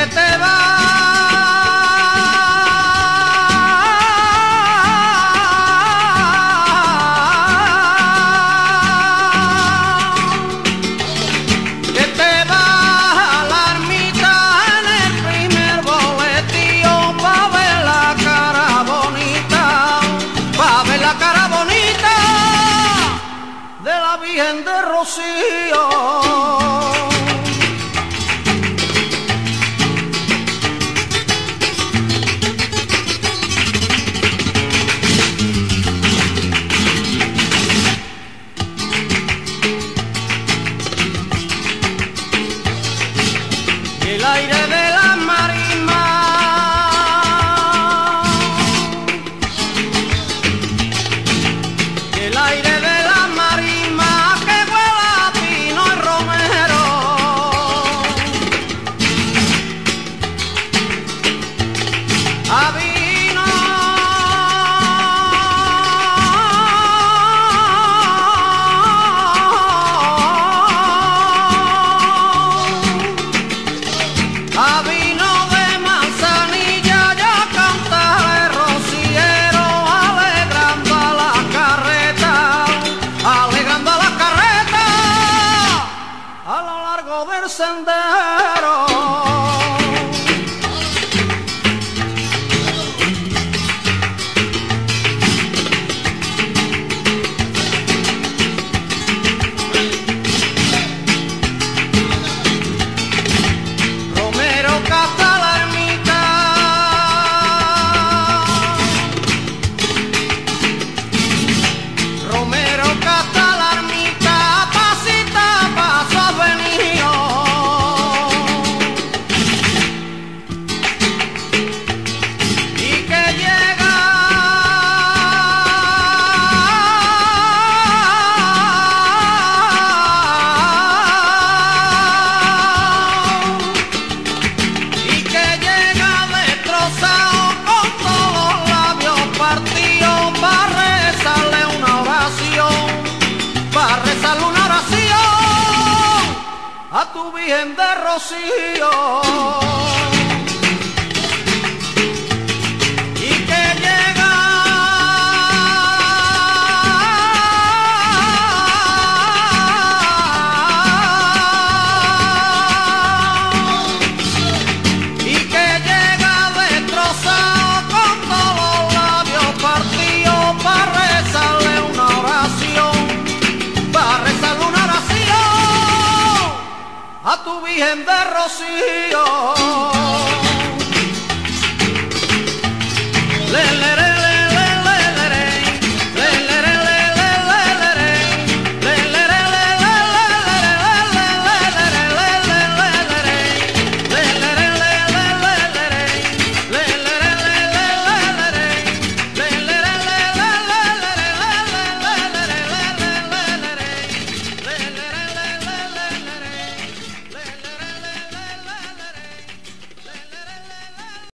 que te vas, que te vas a la ermita en el primer boletío pa' ver la cara bonita, pa' ver la cara bonita de la Virgen de Rocío. aire tu virgen de rocío. see your